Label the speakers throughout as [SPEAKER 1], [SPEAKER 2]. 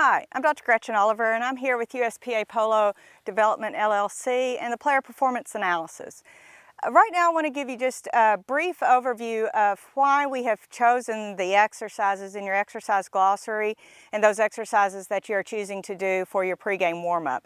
[SPEAKER 1] Hi, I'm Dr. Gretchen Oliver and I'm here with USPA Polo Development LLC and the Player Performance Analysis. Uh, right now I want to give you just a brief overview of why we have chosen the exercises in your exercise glossary and those exercises that you're choosing to do for your pregame warm-up.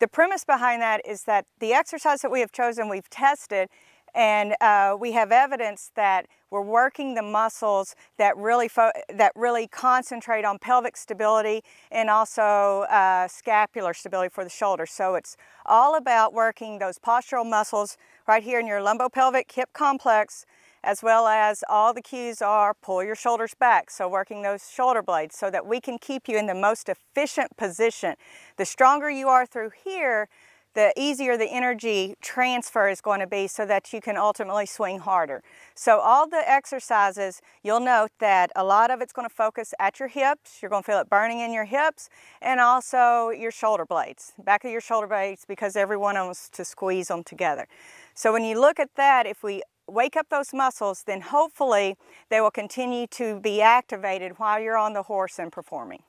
[SPEAKER 1] The premise behind that is that the exercise that we have chosen, we've tested and uh, we have evidence that we're working the muscles that really that really concentrate on pelvic stability and also uh, scapular stability for the shoulders. So it's all about working those postural muscles right here in your lumbopelvic hip complex as well as all the cues are pull your shoulders back, so working those shoulder blades so that we can keep you in the most efficient position. The stronger you are through here, the easier the energy transfer is going to be so that you can ultimately swing harder. So all the exercises, you'll note that a lot of it's going to focus at your hips. You're going to feel it burning in your hips and also your shoulder blades, back of your shoulder blades because everyone wants to squeeze them together. So when you look at that, if we wake up those muscles, then hopefully they will continue to be activated while you're on the horse and performing.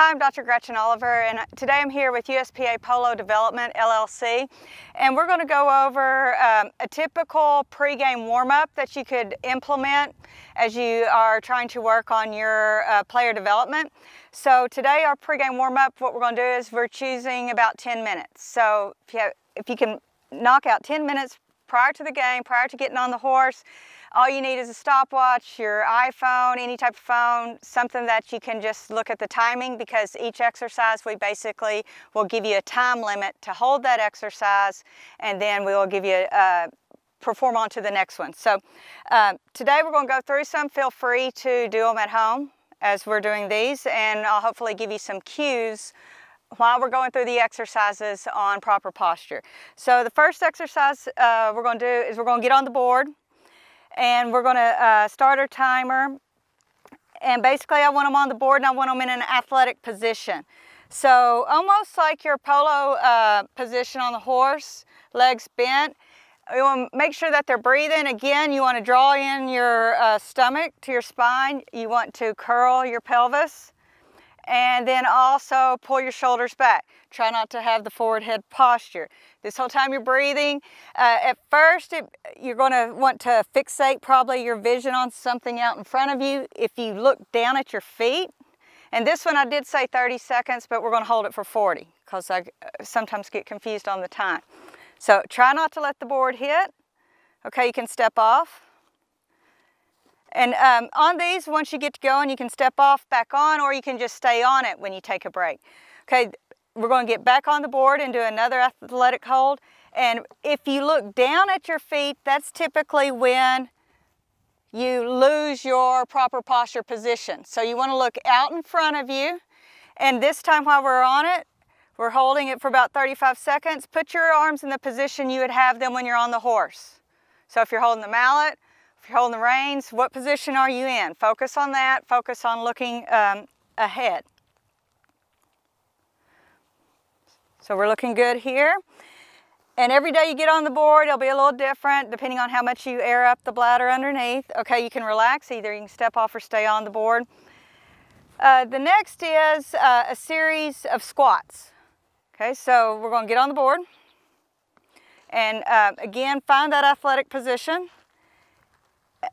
[SPEAKER 1] Hi, I'm Dr. Gretchen Oliver and today I'm here with USPA Polo Development LLC and we're going to go over um, a typical pregame warm-up that you could implement as you are trying to work on your uh, player development. So today our pregame warm-up, what we're going to do is we're choosing about 10 minutes. So if you, have, if you can knock out 10 minutes prior to the game, prior to getting on the horse, all you need is a stopwatch, your iPhone, any type of phone, something that you can just look at the timing because each exercise we basically will give you a time limit to hold that exercise and then we will give you a uh, perform on to the next one. So uh, today we're going to go through some. Feel free to do them at home as we're doing these and I'll hopefully give you some cues while we're going through the exercises on proper posture. So the first exercise uh, we're going to do is we're going to get on the board and we're to uh, start our timer. And basically I want them on the board and I want them in an athletic position. So almost like your polo uh, position on the horse, legs bent. You want to make sure that they're breathing. Again, you want to draw in your uh, stomach to your spine. You want to curl your pelvis and then also pull your shoulders back. Try not to have the forward head posture. This whole time you're breathing, uh, at first it, you're going to want to fixate probably your vision on something out in front of you. If you look down at your feet, and this one I did say 30 seconds, but we're going to hold it for 40 because I uh, sometimes get confused on the time. So try not to let the board hit. Okay, you can step off. And um, on these, once you get to going, you can step off back on or you can just stay on it when you take a break. Okay, we're going to get back on the board and do another athletic hold. And if you look down at your feet, that's typically when you lose your proper posture position. So you want to look out in front of you. And this time while we're on it, we're holding it for about 35 seconds. Put your arms in the position you would have them when you're on the horse. So if you're holding the mallet, if you're holding the reins, what position are you in? Focus on that. Focus on looking um, ahead. So we're looking good here. And every day you get on the board, it'll be a little different depending on how much you air up the bladder underneath. Okay, you can relax. Either you can step off or stay on the board. Uh, the next is uh, a series of squats. Okay, so we're going to get on the board. And uh, again, find that athletic position.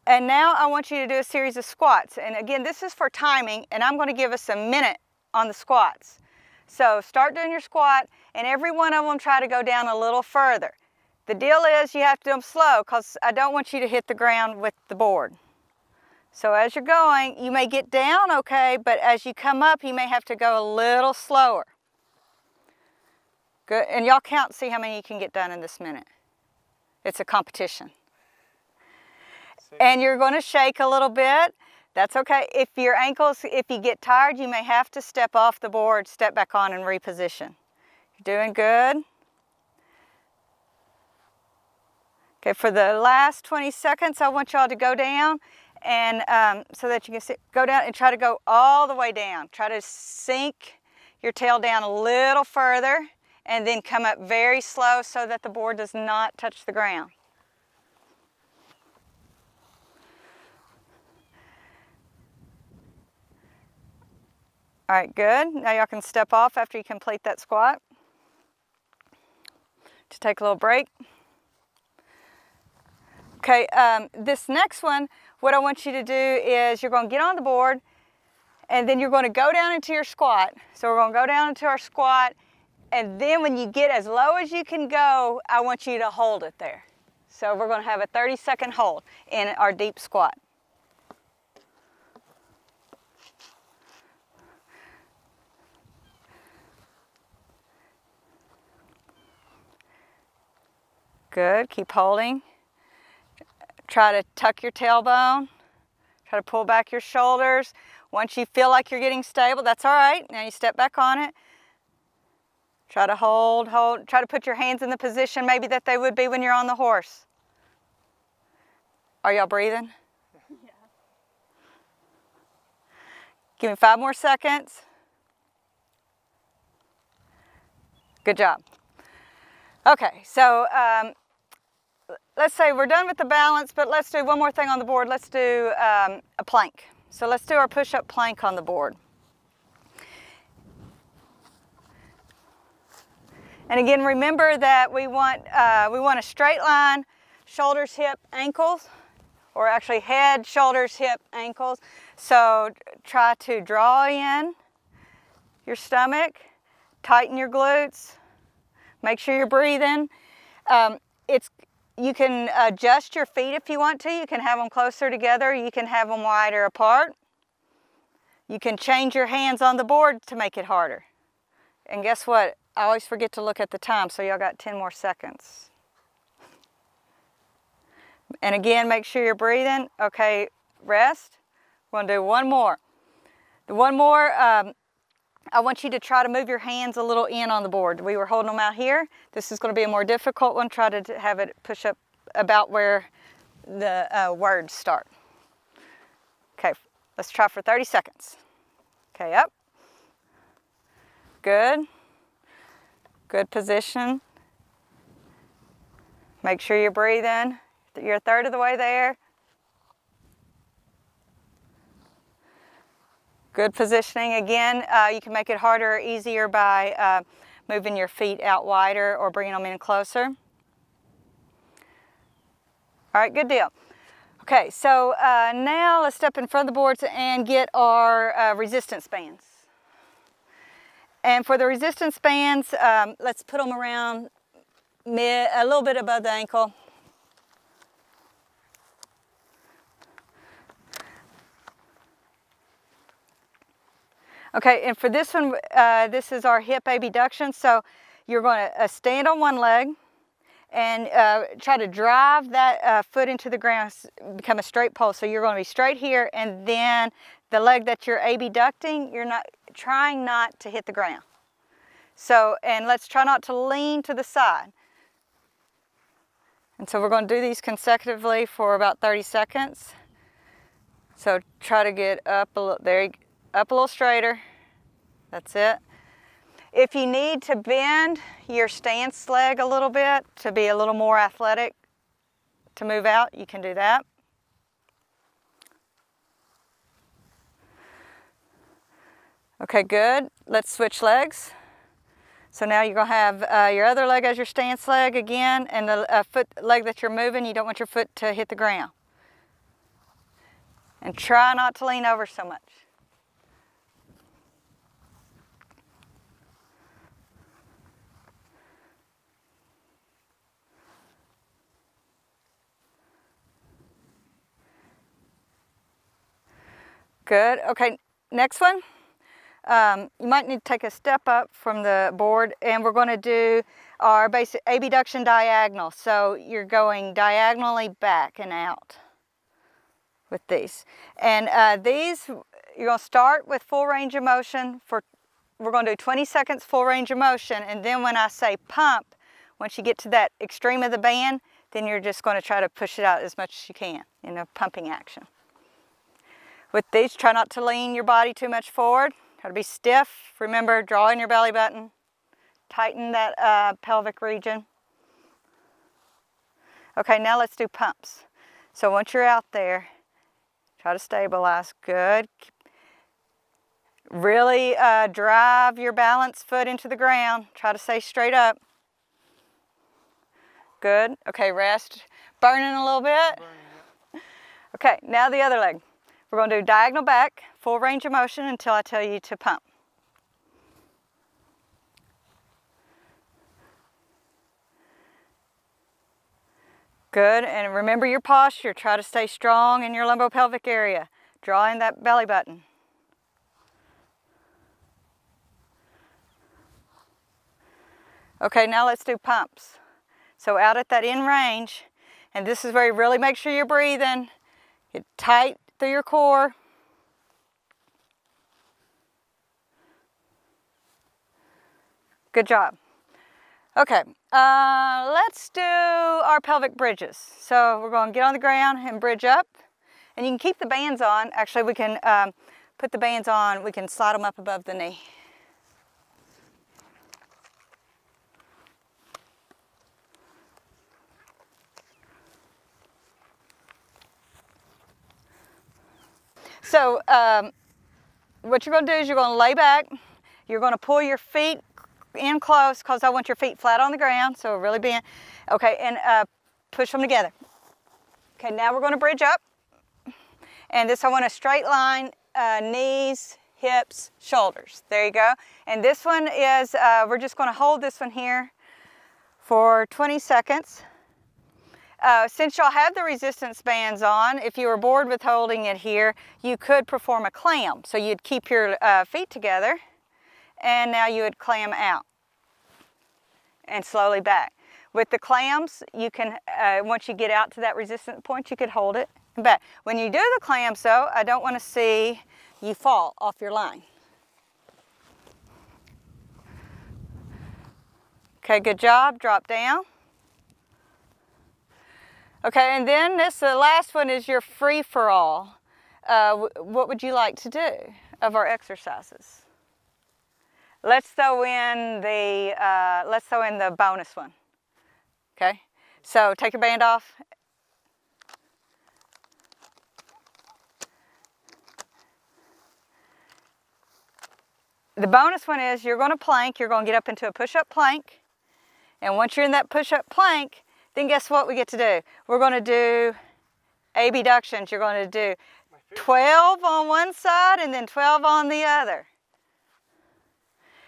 [SPEAKER 1] And now I want you to do a series of squats. And again, this is for timing, and I'm going to give us a minute on the squats. So start doing your squat, and every one of them try to go down a little further. The deal is you have to do them slow because I don't want you to hit the ground with the board. So as you're going, you may get down okay, but as you come up, you may have to go a little slower. Good, and y'all count, see how many you can get done in this minute. It's a competition and you're going to shake a little bit. That's okay. If your ankles, if you get tired, you may have to step off the board, step back on and reposition. You're doing good. Okay, for the last 20 seconds, I want y'all to go down and um, so that you can sit, go down and try to go all the way down. Try to sink your tail down a little further and then come up very slow so that the board does not touch the ground. All right, good. Now y'all can step off after you complete that squat. to take a little break. Okay, um, this next one, what I want you to do is you're going to get on the board and then you're going to go down into your squat. So we're going to go down into our squat and then when you get as low as you can go, I want you to hold it there. So we're going to have a 30 second hold in our deep squat. Good, keep holding. Try to tuck your tailbone. Try to pull back your shoulders. Once you feel like you're getting stable, that's all right. Now you step back on it. Try to hold, hold. Try to put your hands in the position maybe that they would be when you're on the horse. Are y'all breathing? Yeah. Give me five more seconds. Good job. Okay, so um, let's say we're done with the balance, but let's do one more thing on the board. Let's do um, a plank. So let's do our push-up plank on the board. And again, remember that we want, uh, we want a straight line, shoulders, hip, ankles, or actually head, shoulders, hip, ankles. So try to draw in your stomach, tighten your glutes, make sure you're breathing. Um, it's you can adjust your feet if you want to. You can have them closer together. You can have them wider apart. You can change your hands on the board to make it harder. And guess what? I always forget to look at the time, so y'all got 10 more seconds. And again, make sure you're breathing. Okay, rest. We're gonna do one more. The one more, um, I want you to try to move your hands a little in on the board. We were holding them out here. This is going to be a more difficult one. Try to have it push up about where the uh, words start. Okay, let's try for 30 seconds. Okay, up. Good. Good position. Make sure you're breathing. You're a third of the way there. Good positioning. Again, uh, you can make it harder or easier by uh, moving your feet out wider or bringing them in closer. All right, good deal. Okay, so uh, now let's step in front of the boards and get our uh, resistance bands. And for the resistance bands, um, let's put them around mid, a little bit above the ankle. Okay, and for this one, uh, this is our hip abduction. So you're going to uh, stand on one leg and uh, try to drive that uh, foot into the ground, become a straight pole. So you're going to be straight here and then the leg that you're abducting, you're not trying not to hit the ground. So, and let's try not to lean to the side. And so we're going to do these consecutively for about 30 seconds. So try to get up a little, there, up a little straighter. That's it. If you need to bend your stance leg a little bit to be a little more athletic to move out, you can do that. Okay, good. Let's switch legs. So now you're to have uh, your other leg as your stance leg again, and the uh, foot leg that you're moving, you don't want your foot to hit the ground. And try not to lean over so much. Good. Okay, next one. Um, you might need to take a step up from the board and we're going to do our basic abduction diagonal. So you're going diagonally back and out with these. And uh, these, you're going to start with full range of motion for, we're going to do 20 seconds full range of motion. And then when I say pump, once you get to that extreme of the band, then you're just going to try to push it out as much as you can in a pumping action. With these, try not to lean your body too much forward. Try to be stiff. Remember, draw in your belly button. Tighten that uh, pelvic region. Okay, now let's do pumps. So once you're out there, try to stabilize. Good. Really uh, drive your balance foot into the ground. Try to stay straight up. Good. Okay, rest. Burning a little bit? Okay, now the other leg. We're going to do diagonal back, full range of motion until I tell you to pump. Good, and remember your posture. Try to stay strong in your lumbopelvic area. Draw in that belly button. Okay, now let's do pumps. So out at that end range, and this is where you really make sure you're breathing. Get tight through your core. Good job. Okay, uh, let's do our pelvic bridges. So we're going to get on the ground and bridge up. And you can keep the bands on. Actually, we can um, put the bands on. We can slide them up above the knee. So um, what you're going to do is you're going to lay back. You're going to pull your feet in close because I want your feet flat on the ground. So really bend. Okay, and uh, push them together. Okay, now we're going to bridge up. And this I want a straight line, uh, knees, hips, shoulders. There you go. And this one is, uh, we're just going to hold this one here for 20 seconds. Uh, since y'all have the resistance bands on, if you were bored with holding it here, you could perform a clam. So you'd keep your uh, feet together and now you would clam out and slowly back. With the clams, you can, uh, once you get out to that resistance point, you could hold it back. When you do the clams though, I don't want to see you fall off your line. Okay, good job, drop down. Okay, and then this, the last one is your free-for-all. Uh, what would you like to do of our exercises? Let's throw in the, uh, let's throw in the bonus one. Okay, so take your band off. The bonus one is you're going to plank, you're going to get up into a push-up plank. And once you're in that push-up plank, then guess what we get to do? We're going to do abductions. You're going to do 12 on one side and then 12 on the other.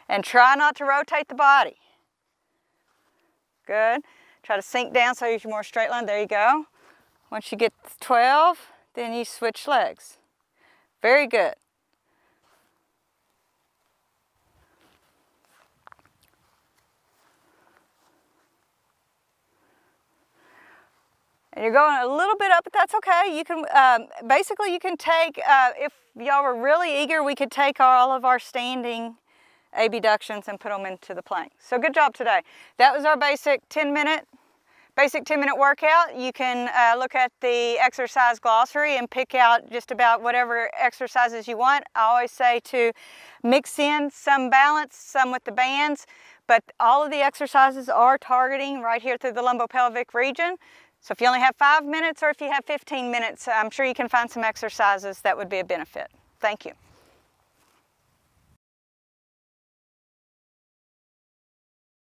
[SPEAKER 1] And try not to rotate the body. Good. Try to sink down so you're more straight line. There you go. Once you get 12, then you switch legs. Very good. And you're going a little bit up, but that's okay. You can, um, basically you can take, uh, if y'all were really eager, we could take all of our standing abductions and put them into the plank. So good job today. That was our basic 10 minute, basic 10 minute workout. You can uh, look at the exercise glossary and pick out just about whatever exercises you want. I always say to mix in some balance, some with the bands, but all of the exercises are targeting right here through the lumbopelvic region. So if you only have five minutes or if you have 15 minutes, I'm sure you can find some exercises that would be a benefit. Thank you.